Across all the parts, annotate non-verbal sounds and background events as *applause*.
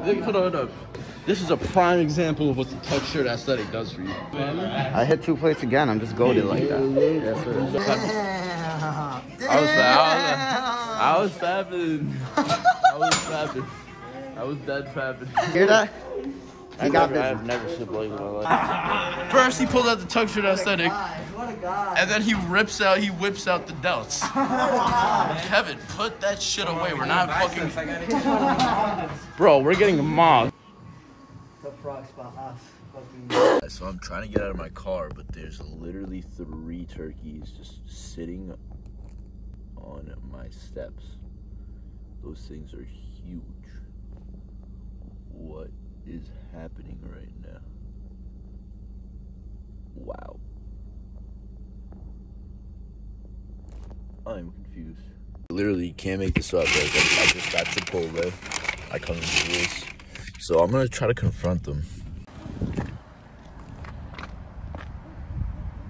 hold on, hold up. This is a prime example of what the tuck shirt aesthetic does for you. I hit two plates again. I'm just goaded like that. Yes, sir. I was, I was, I was fapping. I was fapping. I was dead fapping. Hear that? I got never. I've never sipped like in my life. *laughs* First, he pulled out the tuck shirt aesthetic, What a guy. and then he rips out, he whips out the delts. *laughs* Kevin, put that shit away. We're not fucking. *laughs* Bro, we're getting mobbed. The frog spot us. So I'm trying to get out of my car, but there's literally three turkeys just sitting on my steps. Those things are huge. What is happening right now? Wow. I'm confused. Literally, you can't make this up. Like, I I just got Chipotle. I come into this. So I'm gonna try to confront them.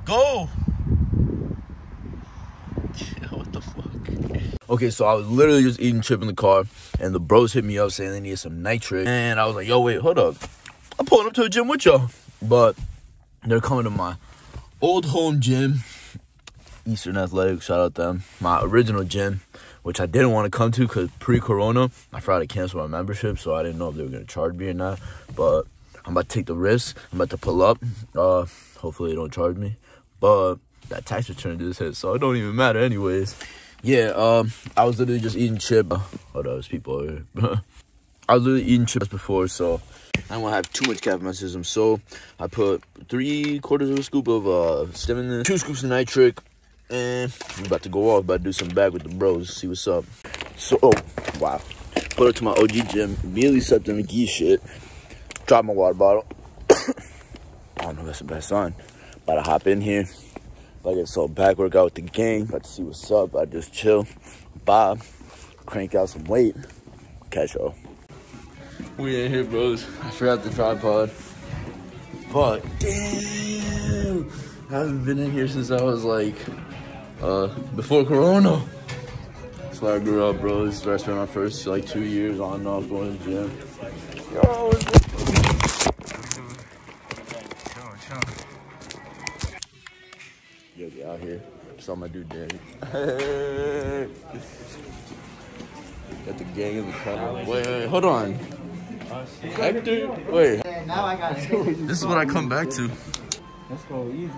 Go! The fuck? Okay, so I was literally just eating chip in the car, and the bros hit me up saying they needed some nitrate. And I was like, yo, wait, hold up. I'm pulling up to the gym with y'all. But they're coming to my old home gym, Eastern Athletic, shout out them. My original gym, which I didn't want to come to because pre corona, I forgot to cancel my membership, so I didn't know if they were going to charge me or not. But I'm about to take the risk. I'm about to pull up. Uh, hopefully, they don't charge me. But that tax return just hit, so it don't even matter, anyways. Yeah, um, I was literally just eating chip. Oh, those people here. *laughs* I was literally eating chips before, so I don't want to have too much caffeine in my system. So I put three quarters of a scoop of uh, stimulant, two scoops of nitric, and we about to go off. About to do some back with the bros, see what's up. So, oh, wow. Put it to my OG gym, immediately stepped in the geese shit, dropped my water bottle. *coughs* I don't know if that's the best sign. About to hop in here. To get some back workout with the gang. About to see what's up. To just chill, bob, crank out some weight. Catch y'all. We in here, bros. I forgot the tripod. But damn, I haven't been in here since I was like, uh, before Corona. That's where I grew up, bro. This is where I spent my first like two years on and off going to the gym. Yo, out here. Saw my dude Danny. *laughs* Got the gang in the car. Wait, wait, hold on. Hector, wait. Now I got. *laughs* This is what I come back to. Let's go easy.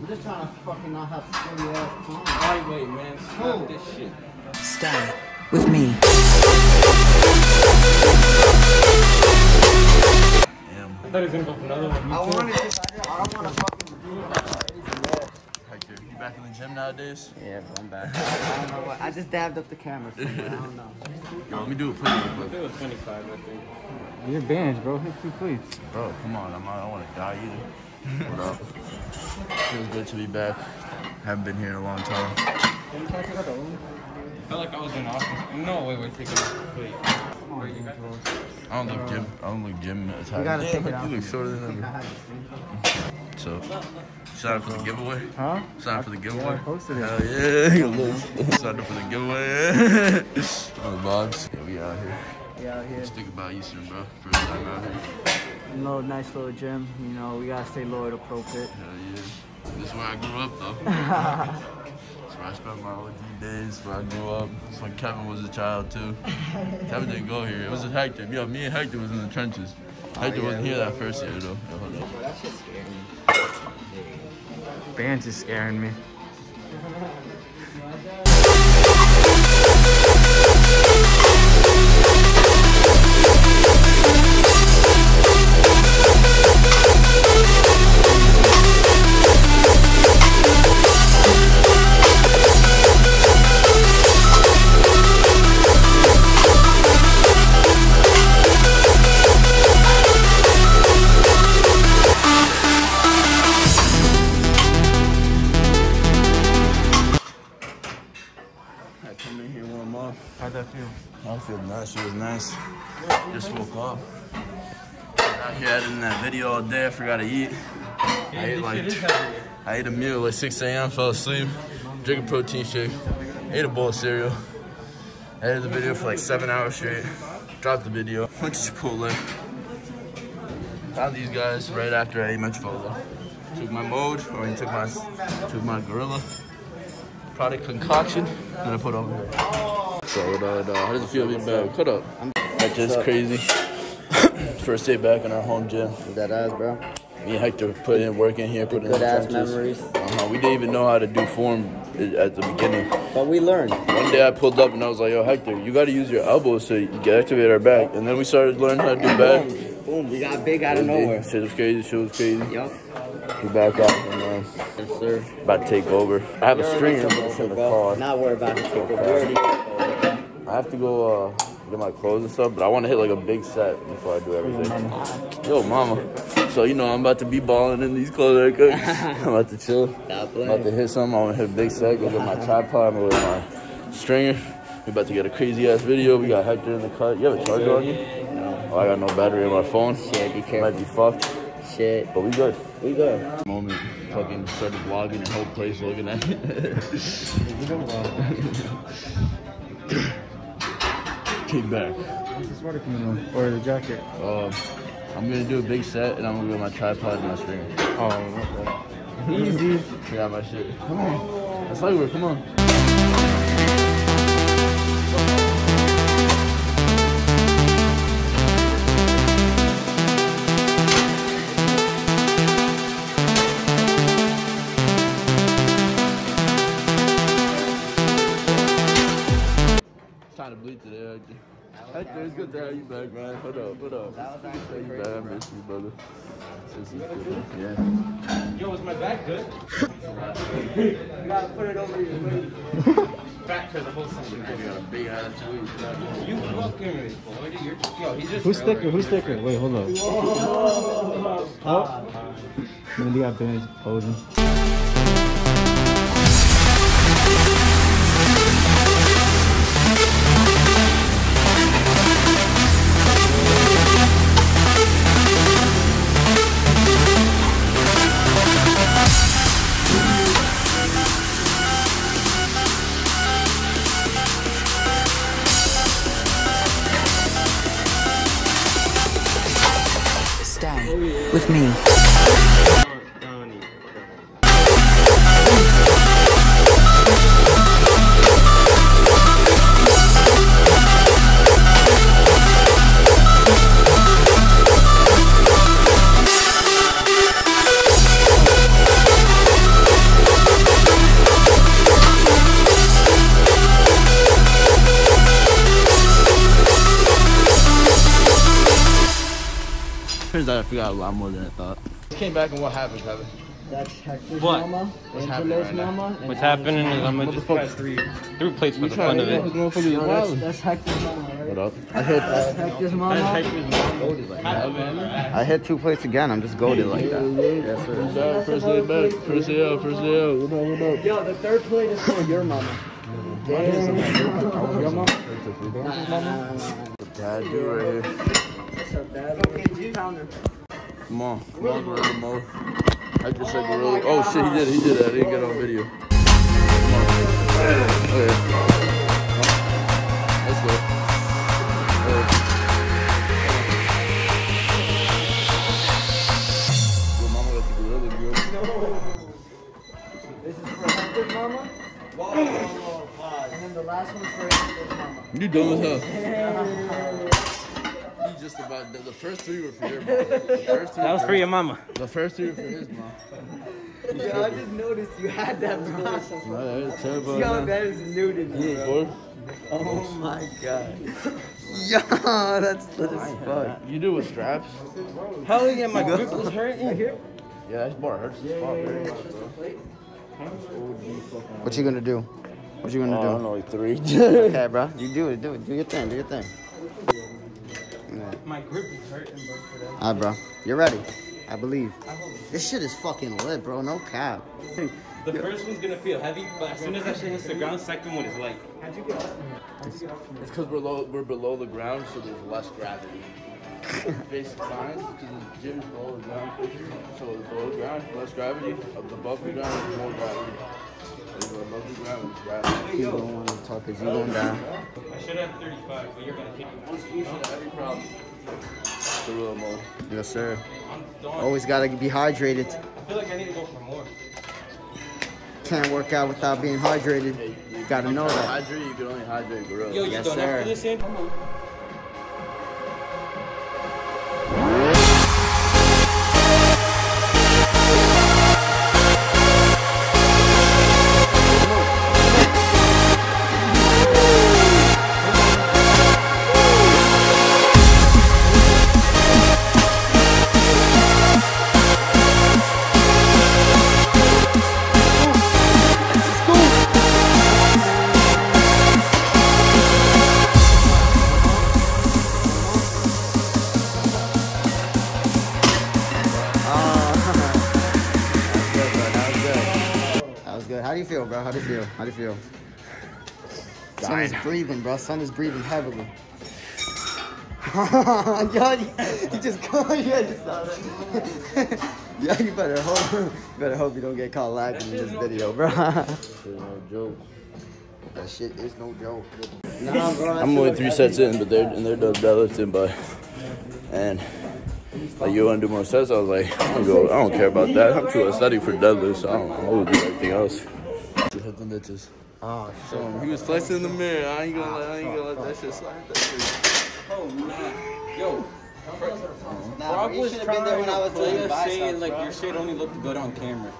We're just trying to fucking not have skinny ass palms. Lightweight, man. Oh. Stop this shit. Stay with me. Damn. I thought he was gonna go for another one. I wanted this. I don't want to fucking do it. Hector, you back in the gym nowadays? Yeah, bro, I'm back. *laughs* I don't know what. I just dabbed up the camera somewhere. I don't know. Yo, let me do a push real quick. It was 25, I think. Your bands, bro. Hit two plates. Bro, come on, I'm not, I don't want to die either. what up? Feels good to be back. Haven't been here in a long time. I felt like I was in office. No, wait, wait, take it off. Wait. Wait, you got I don't look gym. I don't look gym attire. You gotta take it out. You look shorter than ever. Had to see. So, *laughs* sign up for the giveaway. Huh? Sign up for the giveaway. I posted it. Hell yeah, you. Sign up for the giveaway. oh, the vibes. Yeah, we out here. We out here. Just think about Eastern, bro. First time out here. No, nice little gym. You know, we gotta stay loyal to Pro Fit. Hell yeah. This is where I grew up, though. *laughs* That's where I spent my OG days. Where I grew up. That's when Kevin was a child too. Kevin didn't go here. It was a Hector. Yo, me and Hector was in the trenches. Oh, Hector yeah, wasn't here that first year though. Yo, hold up. That shit scared me. Bands is scaring me. That feel? I feel nice. It was nice. Just woke up. Out here editing that video all day. I forgot to eat. I ate like I ate a meal like 6 a.m. Fell asleep. Drank a protein shake. Ate a bowl of cereal. Edited the video for like seven hours straight. dropped the video. Went to Chipotle. Found these guys right after I ate my Chipotle. Took my mode, or I took my took my gorilla product concoction, and I put over here. So uh, uh, how does it feel being back? Cut up. That's just crazy. *coughs* First day back in our home gym. That ass, bro. Me and Hector put in work in here, put in Good ass trenches. memories. Uh-huh. We didn't even know how to do form at the beginning. But we learned. One day I pulled up and I was like, yo, Hector, you got to use your elbows to get activate our back. And then we started learning how to do back. Boom, boom. We got big out of nowhere. Shit was crazy, shit was crazy. Yup. We back out and uh, Yes, sir. about to take over. I have a You're stringer already but it's in the car. Not worry about it. Take over. I have to go uh, get my clothes and stuff, but I want to hit like a big set before I do everything. Yo, mama. So, you know, I'm about to be balling in these clothes haircuts. *laughs* I'm about to chill. I'm about to hit something. I want to hit a big set. Go get my tripod. I'm get my stringer. We about to get a crazy ass video. We got Hector in the cut. You have a charger on you? No. Oh, I got no battery on my phone. Shit, be careful. Might be fucked, Shit. but we good. We good. Moment, fucking started vlogging the whole place looking at it. *laughs* *laughs* Came back. What's the sweater coming on? Or the jacket? Um, I'm gonna do a big set and I'm gonna get my tripod and my stringer. Oh, okay. *laughs* Easy. I got my shit. Come on. That's like we're come on. Good to have you back, man. Hold up, hold up. That was actually You crazy. back. I miss you, brother. This is good. Yeah. Yo, is my back good? You gotta put it over your face. Back for the whole session. You got a big ass tweet. You fucking boy, you're yo, he's just Who's thicker? Who's thicker? Wait, hold up. Oh. Then you got Ben's posing. Lot more than I thought. Came back and what happened, Kevin? That's Hector's What? mama. What's happening right mama. and What's happening is. I'm gonna just put three three plates for the fun of it. Yo, that's, that's Hector's mama, right? What up? I hit uh, that's Hector's mama. I hit two plates again. I'm just goaded like that. Yes, sir. First day back. First day out. First day out. What up? What up? Yo, the third plate is for your mama. Damn. Your mama? Dad, dude, right here. What's up, Dad? Okay, counter. Come on. Come on, Gorilla Mo. I just said Gorilla. Oh, oh, shit, he did. He did that. I didn't get on video. Come on. Okay. Let's go. Okay. Your mama got the gorilla, girl. This is for Hector's mama. And then the last one's for Hector's mama. You dumb as hell. You the, the first three were for your mom. *laughs* The first three That was were for your mama. The first three were for his mom. Yo, I just noticed you had that, *laughs* bro. Alright, terrible. Yo, that is new to me, bro. Oh my god. *laughs* Yo, that's lit as fuck. You do with straps? Hell yeah, my grip was hurting. Yeah, that bar hurts as fuck. right? What you gonna do? What you Oh, gonna do? I don't know, like three. Okay, bro. You do it. Do it. Do your thing. Do your thing. Yeah. My grip is hurting, bro. For that. Alright, bro. You're ready. I believe. This shit is fucking lit, bro. No cap. The first one's gonna feel heavy, but as soon as that shit hits the ground, second one is light. How'd you get up? It's because we're low, we're below the ground, so there's less gravity. Basic science, because the gym is below the ground, so it's below the ground, less gravity. Above the ground, is more gravity. You don't want to talk because you going down. I should have 35, but you're gonna kick me. Every problem. The real mo. Yes, sir. Always got to be hydrated. I feel like I need to go for more. Can't work out without being hydrated. You Gotta know that. Hydrate, you can only hydrate gorilla. Yo, you Yes, done sir. after this in? Son is breathing, bro. Son is breathing heavily. *laughs* Yo, you, you just *laughs* go. Yeah, you *laughs* yeah, you better hope. You better hope you don't get caught laughing in this video, bro. that No joke. That shit is no joke. Nah, bro. I'm only three sets in, but they're and they're done deadlifting, but and like you want to do more sets? I was like, I'm gonna go. I don't care about that. I'm too aesthetic for deadlifts. So I don't. I would do everything else. To hit the bitches. Oh, shit. So he was flexing in the mirror. I ain't gonna ah, let. I ain't gonna let that shit slide. That shit. Oh, nah. Yo. Nah, Brock bro, you was should have trying been there when I was to play doing biceps, saying like bro. your shit only looked good on camera.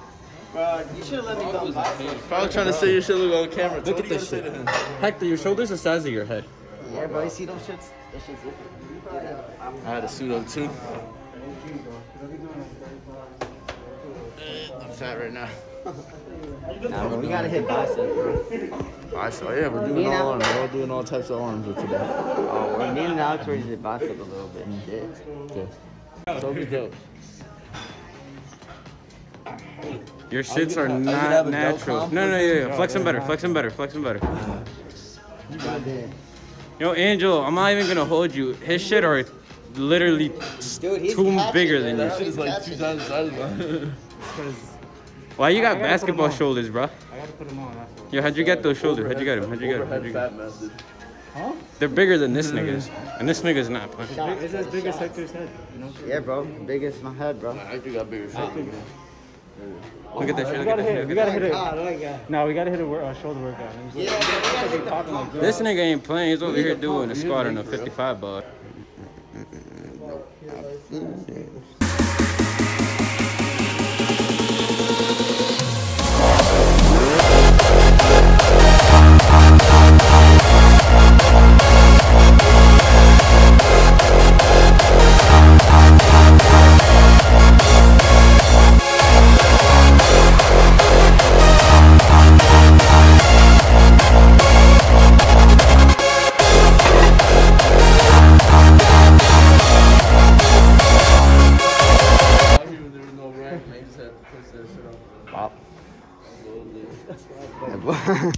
Bro, you should have let me Brock go was a biceps. kid. I was trying to say your shit look on camera, Look at this shit. him. Hector, your shoulders the size of your head. Yeah, bro, you see those shits? Those shits different. I had a suit on too. I'm fat right now. Nah, bro, we gotta hit biceps, bro. I saw. Yeah, we're doing all arms. We're all doing all types of arms today. Oh, we're me and Alex ready to hit biceps a little bit. Shit. Okay. So we go. Your shits are gonna not have a dope natural. comp? No, no, yeah, yeah. Flex them better. Flex them better. Flex them better. Goddamn. Yo, Angel, I'm not even gonna hold you. His shit are literally Dude, he's Too catching bigger than bro. you. That shit is like two times the size of mine. Why you got I gotta put 'em basketball shoulders, bro? I gotta put them on after. Yo, how'd you get those shoulders? How'd you get them? How'd you get them? How'd you get Overhead 'em? fat method. They're bigger than this nigga's, and this nigga's not. playing. Big- It's as big as Hector's head. You know? Yeah, bro. Big as my head, bro. I actually got bigger fat. Look at that shit. We Look at gotta that hit. shit. We Look at gotta that hit it. God, oh my God. No, we gotta hit a wor- uh, shoulder workout. Yeah, we gotta hit like. This nigga ain't playing. He's over here doing a squat on a 55 bar.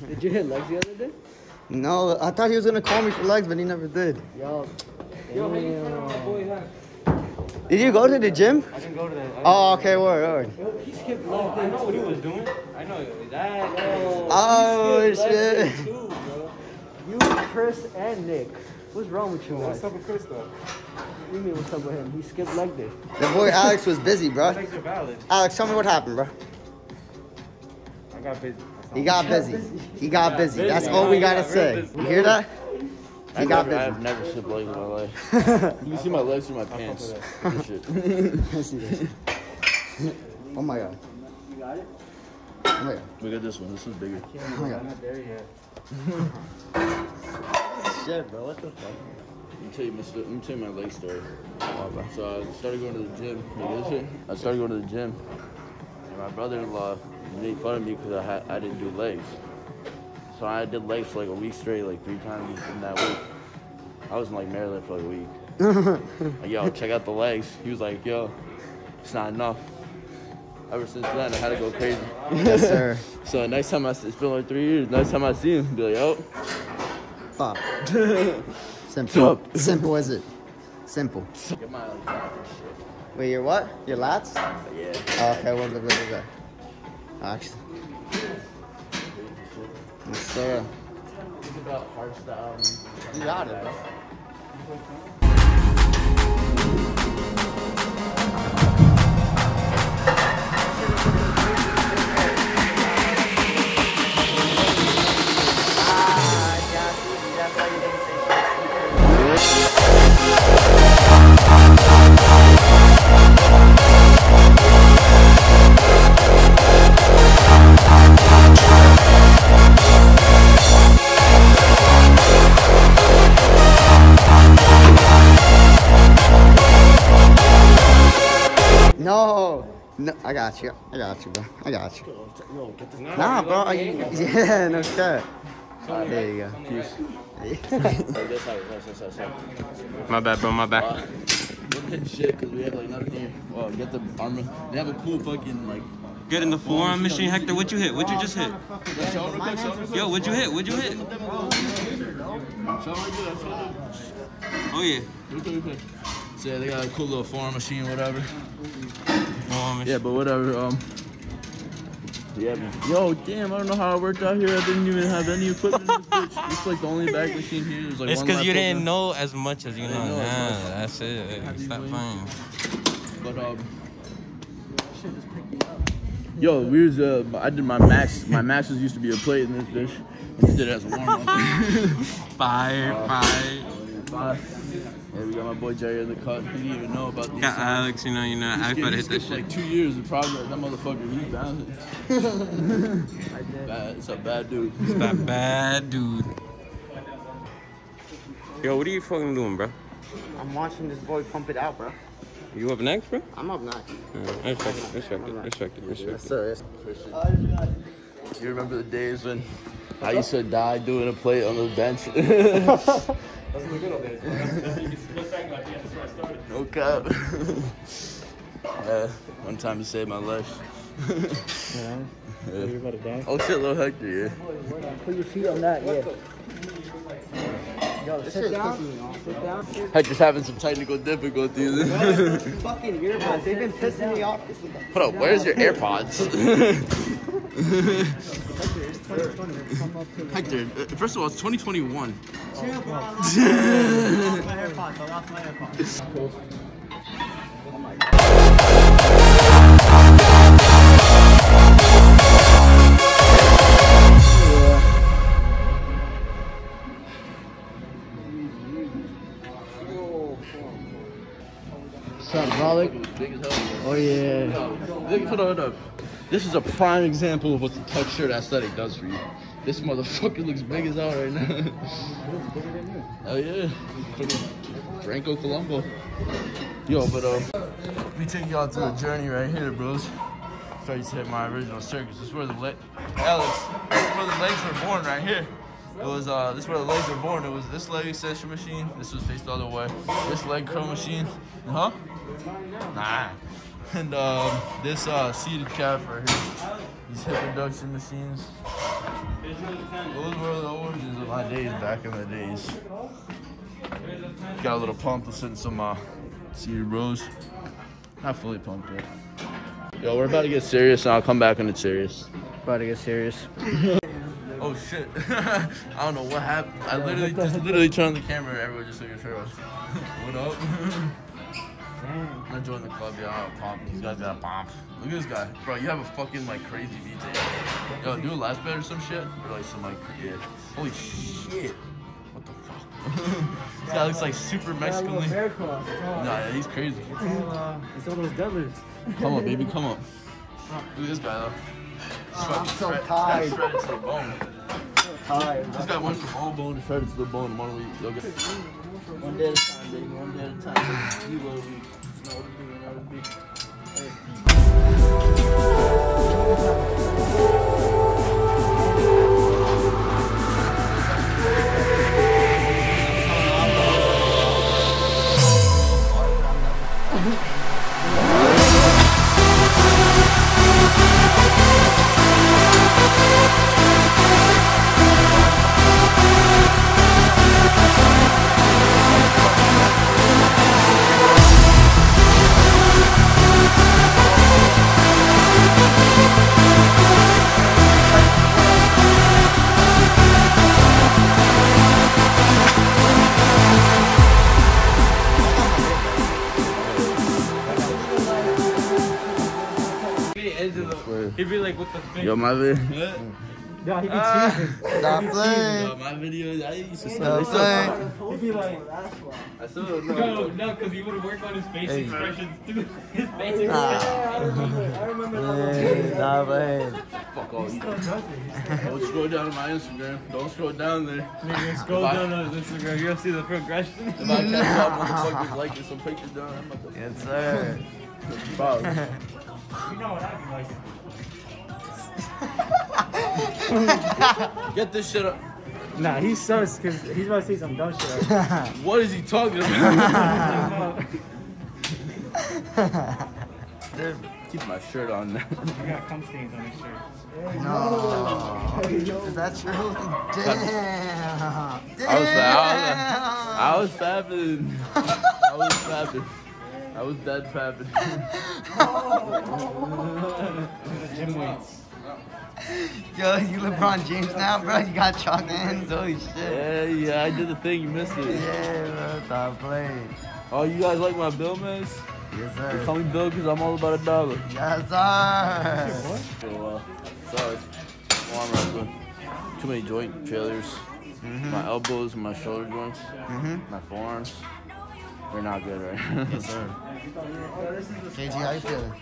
Did you hit legs the other day? no, I thought he was gonna call me for legs, but he never did. Yo. Did you go to the gym? I didn't go to that. Oh, okay, word, word. He skipped legs. Oh, I know what he was doing. I know that. Oh, shit. Too, bro. You, Chris, and Nick. What's wrong with you What's up with Chris though? What do you mean what's up with him? He skipped leg day. The boy Alex was busy, bro. Legs are valid. Alex, tell me what happened, bro. I got busy. He got busy. He got busy. That's all we gotta say. You hear that? He I've got never, busy. I've never shipped legs in my life. you can see my legs through my pants. *laughs* This shit. *laughs* I see this. Oh my god. Oh my god. Look at this one. This one's bigger. Oh my god. Not there yet. *laughs* Shit, bro. What the fuck? Let me tell you my, sto- let me tell you my leg story. So I started going to the gym. Look at this shit. I started going to the gym, and my brother-in-law made fun of me because I had I didn't do legs. So I did legs for like a week straight, like three times in that week. I was in like Maryland for like a week. *laughs* like, yo, check out the legs. He was like, yo, it's not enough. Ever since then, I had to go crazy. Yes, sir. *laughs* So next time I, s- it's been like three years. Next time I see him, be like, yo, Fuck. *laughs* Simple. Simple as it. Simple. get my like, shit. Wait, your what? Your lats? Okay, what, what, what, what, what? Actually. Yes, sir. Think about hardstyle. You got it, bro. No, no, I got you. I got you, bro. I got you. Nah, bro. Are you, yeah, no shit. Alright, there you go. Oh, My bad, bro. My bad. Look at shit, cause we have like nothing. Well, get the armor. They have a cool fucking like. Get in the forearm machine, Hector. What you hit? What you just hit? Show 'em real quick, show 'em real quick. Yo, what'd you hit? What'd you hit? Show 'em right there, show 'em. Oh yeah. Real quick, real quick. So yeah, they got a cool little forearm machine, whatever. Forearm. Yeah, but whatever. Um. Yeah, man. Yo, damn! I don't know how it worked out here. I didn't even have any equipment. in this bitch. It's like the only bag machine here. There's like It's because you didn't there. know as much as you know know as much. That's it. Happy Stop wings. playing. But um, yo, we was uh, I did my max. My maxes used to be a plate in this bitch. I just did it as a warm up. *laughs* Fire, fire. Yeah, we got my boy Jerry in the cut. He didn't even know about these. Got songs. Alex, you know, you know, He Alex skipped- hit that shit. like two years of progress. That motherfucker, he's *laughs* bouncing. bad, it's a bad dude. It's that bad dude. Yo, what are you fucking doing, bro? I'm watching this boy pump it out, bro. You up next, bro? I'm up next. Yeah, respect it, respect it, respect it, respect it. sir. Yes. You remember the days when I used to die doing a plate on the bench? *laughs* *laughs* no cap. *laughs* yeah, one time he saved my life. *laughs* Yeah. You're about to die. Oh shit, little Hector, yeah. Put your feet on that, yeah. Yo, sit down. Sit down. Hector's having some technical difficulties. *laughs* Fucking earbuds. They've been pissing me off. Hold up, where's your AirPods? *laughs* Hector, uh, first of all, it's 2021. What's up, brother? Big as hell. Oh yeah. Hold on. This is a prime example of what the tuck shirt aesthetic does for you. This motherfucker looks big as hell right now. Oh yeah. Franco Columbu. Yo, but uh, we take y'all through a journey right here, bros. Used to hit my original circus. This is where the Alex, where the legs were born right here. It was uh, this is where the legs were born. It was this leg extension machine. This was faced the other way. This leg curl machine, huh? Nah. *laughs* And um, this uh, seated calf right here. These hip adduction machines. Those were the origins of my days back in the days. Got a little pump to in some uh, seated rows. Not fully pumped yet. Yo, we're about to get serious, and I'll come back when it's serious. About to get serious. *laughs* Oh shit! *laughs* I don't know what happened. I literally just literally turned on the camera, and everyone just took a shirt off. *laughs* what up? I'm not joining the club, y'all. I'll Pump. These guys got a pump. Look at this guy, bro. You have a fucking like crazy VJ. Yo, do a last bet or some shit, or like some like yeah. Holy shit! What the fuck? *laughs* this guy looks like super Mexican. Nah, yeah, he's crazy. Uh, it's all those devils. Come on, baby, come on. Look at this guy though. Ah, I'm so tired. Shredded to the bone. Tired. This guy went from all bone to shredded to the bone in one week. Yo, get- One day at a time, baby. One day at a time. You will week. Another week. Another week. What the fuck? Yo, my video. Yo, he be Ah. cheesing. Stop playing. my videos. I used to Stop playing. He be like, that's why. I still No, no, because he would work on his face Hey. expressions too. *laughs* His face Nah. expressions. Yeah, I remember. I remember that. Hey, Stop playing. Fuck all He you. still does. Don't scroll down to my Instagram. Don't scroll down there. Nigga, scroll Bye. down on his Instagram. You'll see the progression. If I catch up, motherfuckers *laughs* liking some pictures down. I'm about to Yes, sir. follow. You know what I'd be like. *laughs* Get this shit up. Nah, he sucks because he's about to say some dumb shit. *laughs* What is he talking about? *laughs* Keep my shirt on now. You got cum stains on his shirt. No. Is that true? Damn. Damn. I was, I I was fapping. I was fapping. I was dead fapping. Gym weights. *laughs* Yo, you LeBron James now, bro? You got chalk hands? Holy shit. Yeah, yeah, I did the thing. You missed it. Yeah, bro. Stop playing. Oh, you guys like my bill, man? Yes, They call sir. me Bill because I'm all about a dollar. Yes, sir. For a while. Sorry. Well, wrestling. Too many joint failures. My elbows, my shoulder joints, Mm-hmm. my forearms. They're not good, right? Yes, sir. *laughs* KG, how you feeling?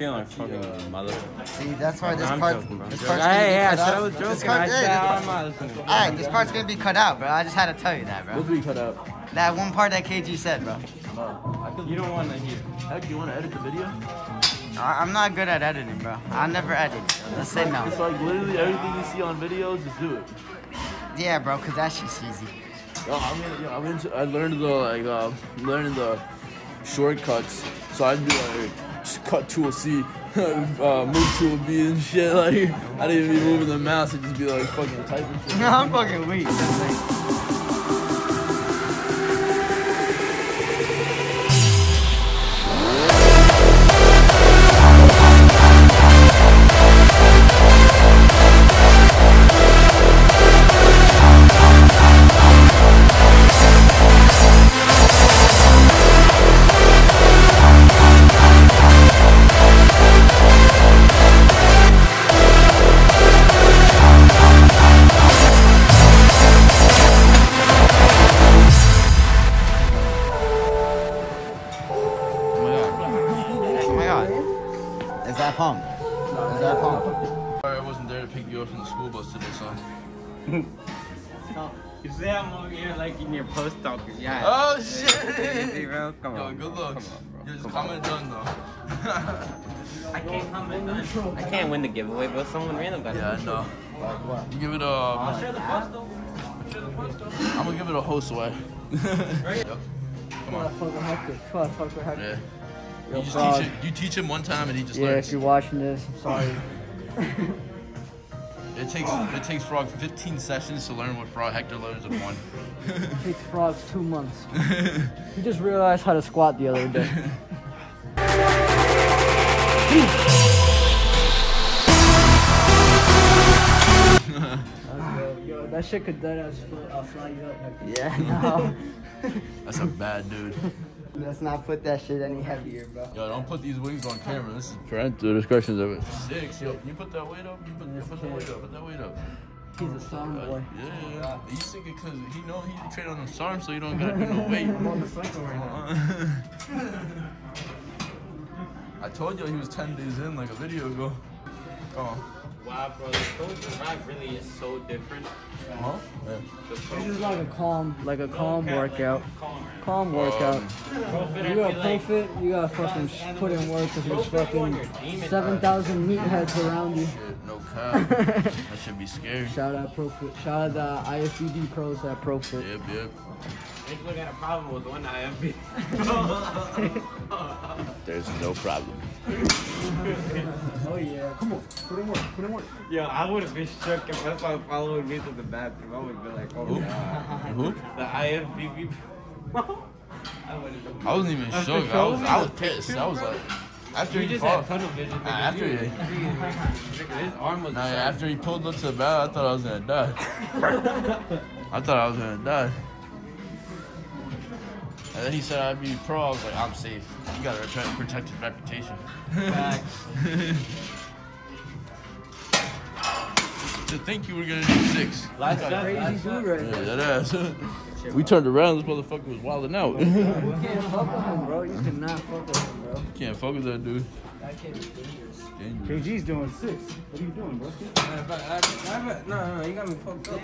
Feeling like fucking mother. See, that's why this I'm part. joking. This part's gonna be yeah, cut I said I out. was This joking. part- I said this I'm listening. All right, this part's gonna be cut out, bro. I just had to tell you that, bro. What do we cut out? That one part that KG said, bro. You don't want to hear. Heck, you want to edit the video? I- I'm not good at editing, bro. I never edit. Let's say no. It's like literally everything you see on videos, just do it. Yeah, bro, cause that shit's easy. Yo, I'm gonna, yo, I'm into, I learned the like uh, learning the shortcuts. So I'd be like, just cut to a C, *laughs* uh, move to a B and shit. *laughs* Like I didn't even be moving the mouse. It'd just be like fucking typing shit. No, *laughs* I'm fucking weak. I can't win the giveaway, but someone random got it. yeah, I it. know. Give it a. I'll share the post though. I'm gonna give it a host away. Right. *laughs* Yep. Come Come on, on. Hector. Come on, fuck Hector. Yeah. Yo, You just Frog. teach it. You teach him one time and he just learns. Yeah, learns. if you're watching this, I'm sorry. It takes it takes Frog 15 sessions to learn what Frog Hector learns in one. It takes frogs two months. *laughs* He just realized how to squat the other day. *laughs* *laughs* Yo, that shit could dead ass fl- I'll fly you up. Hector. Yeah, *laughs* no. That's a bad dude. Let's not put that shit any heavier, bro. Yo, don't put these wings on camera. This is parental discretions of it. Six. Yo, you put that weight up. You put, you put the weight up. Put that weight up. He's a strong Uh, boy. yeah, yeah. He's thinking because he know he train on the arm, so you don't gotta do no weight. *laughs* I'm on the cycle right now. I told you he was 10 days in like a video ago. Come on. Wow, bro, the coach rap really is so different. Huh? Yeah. This is like a calm, like a calm workout. Calmer. Calm workout. Profit, You I got feel like profit, you gotta fucking sh- put in work because there's fucking 7,000 meatheads around you. Shit, no cap. *laughs* that should be scary. Shout out Profit. Shout out the IFBB pros at Profit. Yep, yep. If you got a problem with one IFB. *laughs* There's no problem. Oh yeah, come on, put in work, put in work. Yo, I would have been shook if that's saw following me to the bathroom. I would have been like, oh, Who? God. Who? The IFBB. I *laughs* would have been. I wasn't even After shook. I was, I was pissed. I was like, after You he just fought. had tunnel vision. Nah, after he- *laughs* his arm was. Nah, after he pulled up to the bat, I thought I was gonna die. *laughs* I thought I was gonna die. And then he said I'd be pro. I was like, I'm safe. You gotta protect his reputation. Facts. to think you were gonna do six. Last that crazy dude right yeah, that ass. *laughs* we turned around. This motherfucker was wilding out. you can't fuck with him, bro. You cannot fuck with him, bro. You can't fuck with that dude. That kid is dangerous. Dangerous. KG's doing six. What are you doing, bro? No, no, you got me fucked up.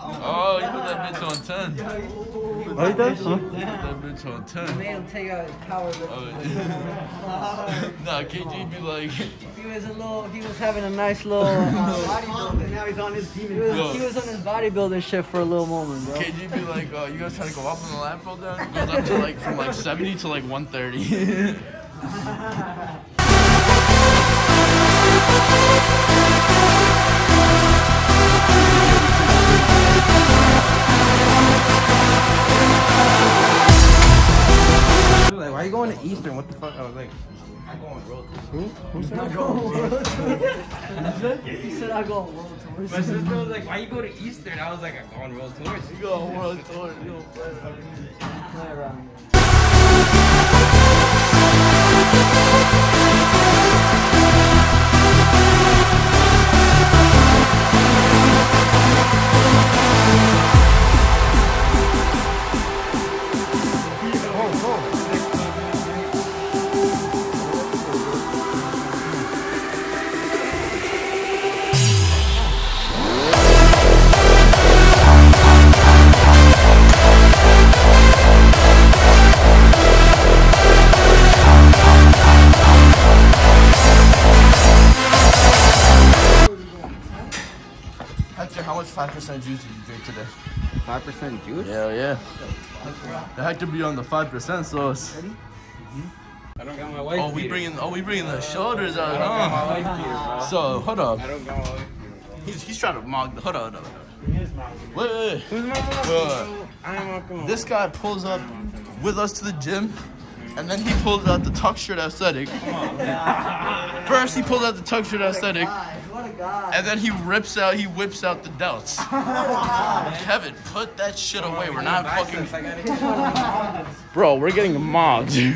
Oh, you put that bitch on 10. Oh, he does? Huh? Put that bitch on 10. Made him take out his power. Oh, yeah. *laughs* *laughs* nah, KG be like, He was a little. He was having a nice little uh. *laughs* Now he's on his team. He was, Yo. he was on his bodybuilding shit for a little moment, bro. KG be like, uh, you guys trying to go up on the lap roll down? It goes up to like, from like 70 to like 130. Like, why are you going to Eastern? What the fuck? I was like, I'm going road. He said I go on world tours. My sister was like, why you go to Eastern? I was like, I'm going road tours. you go on world tour. You don't play Play around. Hector, how much 5% juice did you drink today? Five percent juice. Hell yeah. The to be on the 5% sauce. I don't got my wife. Oh, we beater. bringing, oh, we bringing the shoulders I out, don't got my huh? wife beater, bro. So, hold up. I don't got my wife He's, he's trying to mock the, hold up, hold up. Wait, wait, wait. Who's my mom? Uh, I am welcome. This guy pulls up with us to the gym, and then he pulls out the tuck shirt aesthetic. First, he pulls out the tuck shirt aesthetic, Guys, what a guy. and then he rips out, he whips out the delts. *laughs* Kevin, put that shit away. We're not fucking. I got it. *laughs* Bro, we're getting mocked. *laughs*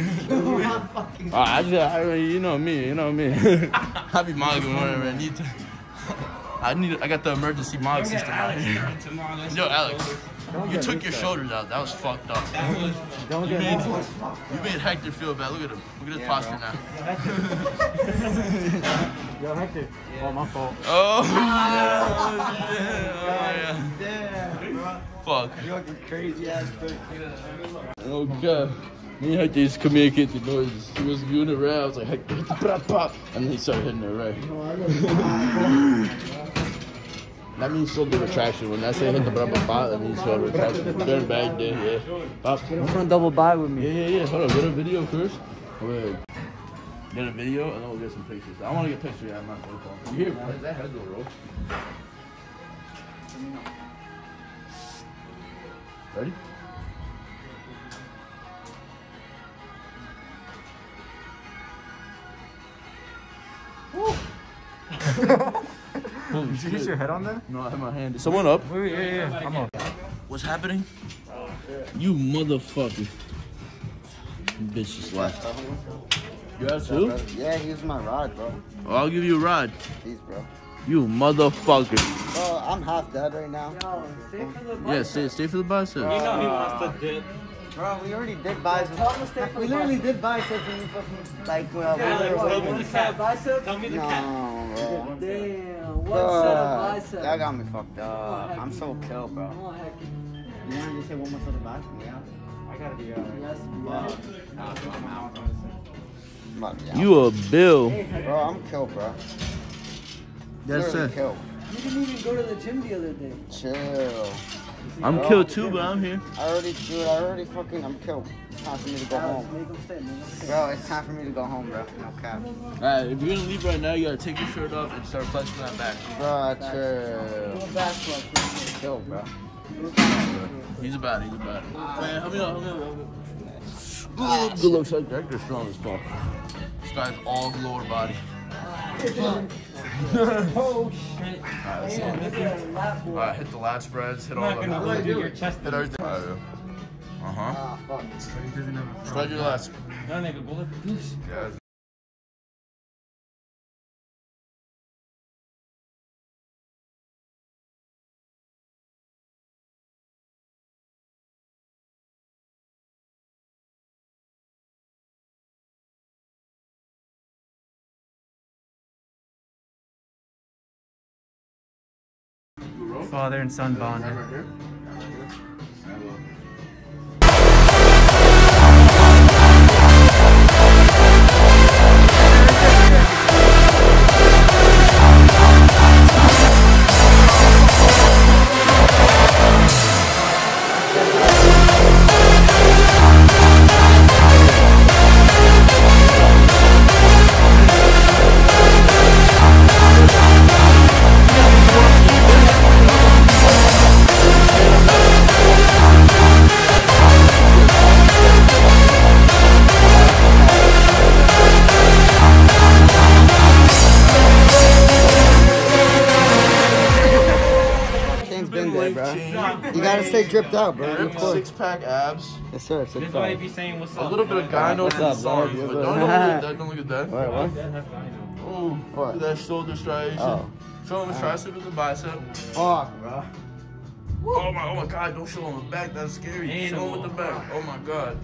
Uh, I just, I, you know me, you know me. I'll be mogging whenever I need to. I need, I got the emergency mog system out here. Yo, Alex, you took your shoulders out. That was fucked up. Don't You get made, you made Hector feel bad. Look at him. Look at his posture now. *laughs* Yo, Hector. Oh, my fault. Oh, *laughs* yeah. Oh, yeah. Fuck. Crazy ass. Okay. Me and Hector used to communicate the noises. He was doing it right. I was like, Hector, hit the pop, pop. And then he started hitting it right. *laughs* That means shoulder retraction. When I say hit the pop, pop, pop, that means shoulder retraction. Turn back there, yeah. Pop. gonna double buy with me. yeah, yeah. yeah. Hold on. Get a video first. Wait. Get a video and then we'll get some pictures. I want to get pictures. Yeah, I'm not going to call. You hear? Why is that head go roll? Ready? *laughs* Holy Did you hit your head on there? No, I have my hand. Someone up? Oh, yeah, yeah. I'm up. What's happening? You motherfucker. Bitch just left. You have two? Yeah, he's my rod, bro. Oh, I'll give you a ride. Jeez, bro. You motherfucker. Bro, I'm half dead right now. Yo, stay for the Yeah, stay, stay for the bicep. You know he wants to dip. Bro, we already did biceps. Tell him to stay for We literally bicep. did biceps when we fucking like well, Yeah, we were what, waiting. one set of biceps? Tell me the No, bro. Damn, one Bro, set of biceps. That got me fucked up. I'm so killed, bro. Come on, Hector. You want to just say one more set of bicep? Yeah. I gotta be out. Yes, Wow. I'm out. I'm about to be out. You a bill. Bro, I'm killed, bro. That's Literally it. killed. You didn't even go to the gym the other day. Chill. I'm oh, killed too, but I'm here. I already, dude, I already fucking, I'm killed. It's time for me to go home. make him stay, make him stay. Bro, it's time for me to go home, bro. No cap. Alright, if you're gonna leave right now, you gotta take your shirt off and start flexing that back. Bro, a back please. Bro. He's about it, he's about it. Man, help me out, help me out. Good looks like Hector's strong as fuck. This guy's all lower body. Oh shit. Alright. Damn, this is a lap boy. Hit the lat spreads, hit I'm all not gonna the. go do your chest. Hit everything. Uh huh. Ah, fuck. Spread your last. No, nigga, go let. Yeah, father and son bonded. Stay dripped out, bro. Of course. Six pack abs. Yes, sir. This Six is why he be saying what's up. A little bit of gyno What's for the up, songs, bro? but don't, don't look at that. Don't look at that. What? What? Oh, What? look at that shoulder striation. Oh. Show him the tricep and the bicep. Fuck, bro. Oh my, oh my god, don't show him the back, that's scary. Show him with the back. Oh my god.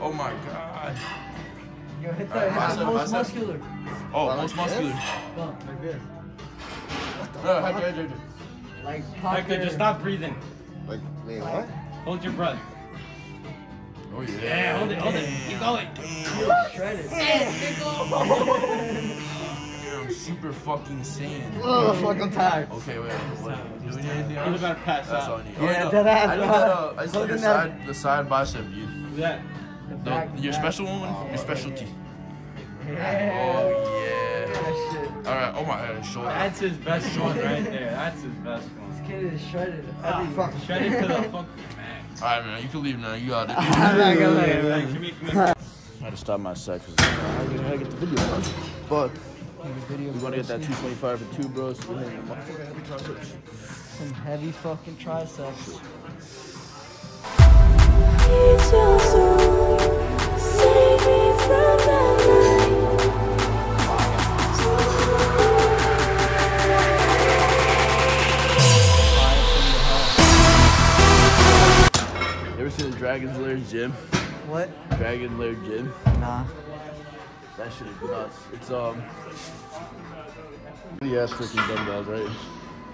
Oh my god. Yo, hit Alright, the bicep, most bicep. muscular. Oh, Like most this? muscular. Go, like this. No, head, head, head. Like pop Hector, your- just stop breathing. Like, wait, what? Hold your breath. Oh yeah. Yeah, hold it, hold it. Keep going. shredded. Damn, super fucking saiyan. *laughs* Oh, fuck, I'm tired. Okay, wait. What? Do we need anything He's else? about to pass That's all I need. Yeah, no. dead ass, I need bro. that. Uh, I just need the that- side, the side bicep, dude. Who's that? The The, back, your back. special one, your specialty. Yeah. Oh yeah. That shit. All right. Oh my god, shoulder. That's his best *laughs* one right there. That's his best one. Kid is shredded. Every fucking Shredded to the fucking max. All right, man. You can leave now. You got it. *laughs* I'm not gonna let Okay, man. come here, come here. I had to stop my set because I gotta get the video done. But Video we want to get that 225 for two bros. Motherfucker. Some heavy fucking triceps. Ever seen the Dragon's Lair gym? What? Dragon Lair gym. Nah. That shit is nuts. It's um. The ass freaking dumbbells, right?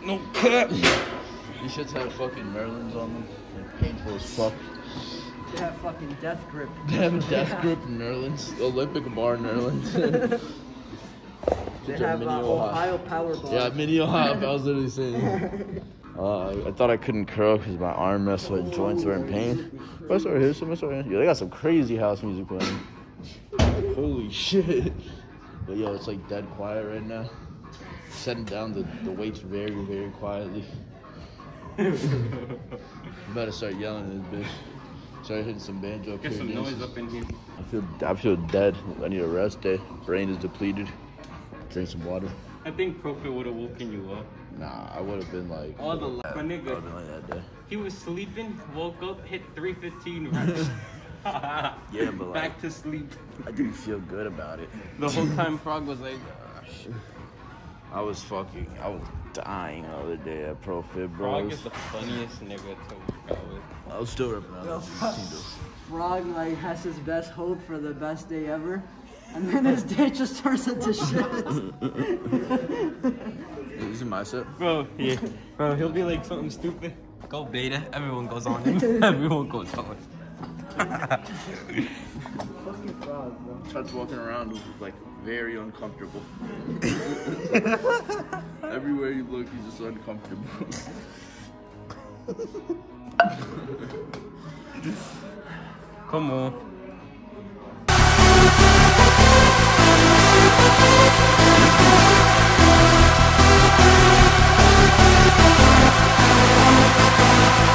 No cut. These shits have fucking Merlins on them. They're painful as fuck. They have fucking death grip. They have a *laughs* death grip knurlings, Olympic bar knurlings. *laughs* They have uh, Ohio. Ohio Power Bar. Yeah, mini Ohio. I *laughs* was literally saying. Uh, I thought I couldn't curl because my arm messed with joints were in pain. But I started here, so I started here. Yo, they got some crazy house music playing. Holy shit. But yo, it's like dead quiet right now. Setting down the, the weights very, very quietly. I'm about to start yelling at this bitch. Start hitting some banjo up Get here. some noise up in here. I feel I feel dead. I need a rest day. Brain is depleted. Drink some water. I think Profit would have woken you up. Nah, I would have been like. All the my I would nigga. have been like that day. He was sleeping, woke up, hit 315 reps. *laughs* Yeah, but like- back to sleep. I didn't feel good about it. The whole time Frog was like, "Gosh." I was fucking. I was dying the other day at ProFit, bro. Frog is the funniest nigga to work out with. I was still ripping *laughs* out. Frog like has his best hope for the best day ever. And then his day just turns into shit. Is it my set? Bro, yeah. Bro, he'll be like something stupid. Go beta. Everyone goes on him. *laughs* *laughs* Everyone goes on. Fucking frog, bro. Starts walking around like very uncomfortable. *laughs* Everywhere you look, he's just uncomfortable. Come on.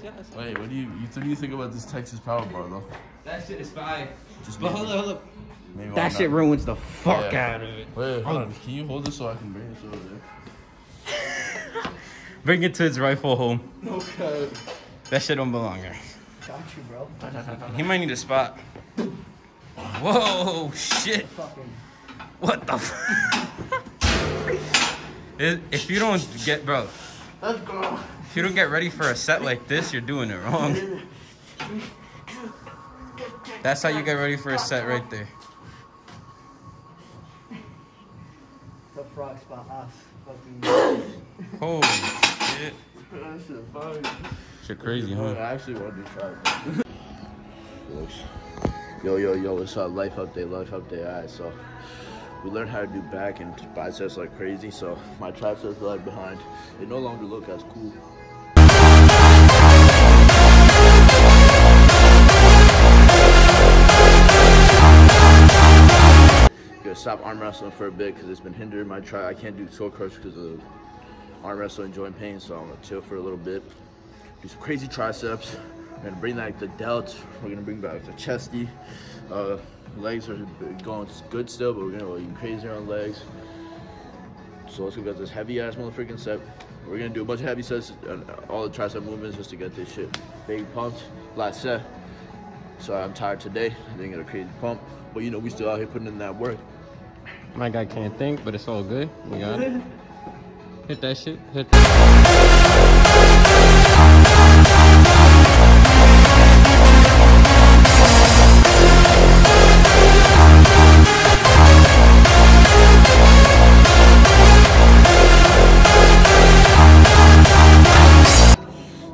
Some sit-ups, yeah. that's- Wait, what do you, you what do you think about this Texas Power Bar though? That shit is fire. Just But hold up, hold up. maybe That shit not? ruins the fuck Yeah. out of it. Wait, hold on. Can you hold this so I can bring this over there? *laughs* Bring it to its rightful home. Okay. That shit don't belong there. Got you, bro. He might need a spot. Whoa, shit. What the f- *laughs* if, if you don't get, bro, Let's go. If you don't get ready for a set like this, you're doing it wrong. That's how you get ready for a set right there. The frog spot us. Fucking. Holy shit. That shit fire. Shit crazy, huh? I actually want to try it. Yo, yo, yo, what's up? Life update, life update. Alright, so we learned how to do back and biceps like crazy, so my triceps are lag behind. They no longer look as cool. Stop arm wrestling for a bit because it's been hindering my try. I can't do toe crush because of arm wrestling joint pain, so I'm gonna chill for a little bit. Do some crazy triceps. We're gonna bring back the delts. We're gonna bring back the chesty. Uh, legs are going good still, but we're gonna go even crazier on legs. So let's go get this heavy ass motherfucking set. We're gonna do a bunch of heavy sets, and all the tricep movements just to get this shit big pumped. Last set. So I'm tired today. I didn't get a crazy pump, but you know we still out here putting in that work. My guy can't think, but it's all good. We got it. Hit that shit. Hit that.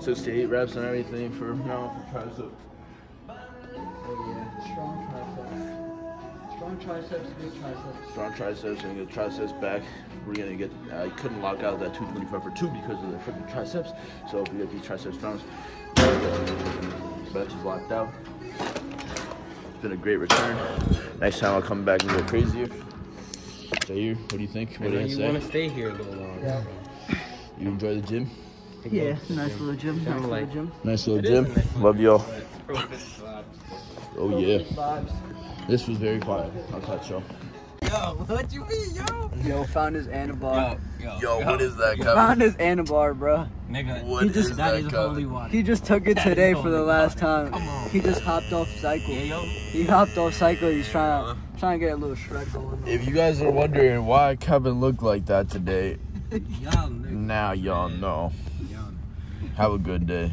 Six to eight reps and everything for now for tricep. Oh yeah. Strong triceps. Strong triceps, big triceps. strong triceps and get triceps back. We're gonna get. I couldn't lock out that 225 for two because of the freaking triceps. So if we get these triceps strong, bench is locked out. It's been a great return. Next time I'll come back and go crazier. Jair, what do you think? What do you you say? want to stay here a little longer. Yeah. You enjoy the gym? Yeah, nice little gym. Nice little gym. Nice little gym. Love y'all. Oh yeah. Vibes. This was very quiet. I'll catch y'all. What you mean, yo? Yo, found his Anavar. yo, Yo, what is that, Found his Anavar, bro. nigga. What He just- is That is Kevin? holy water. He just took it That today for the last water. time. Come on. He just hopped off cycle. Yeah, yo. He hopped off cycle. He's trying to trying to get a little shred going. If you guys are wondering why Kevin looked like that today, *laughs* Y'all now y'all know. Have a good day.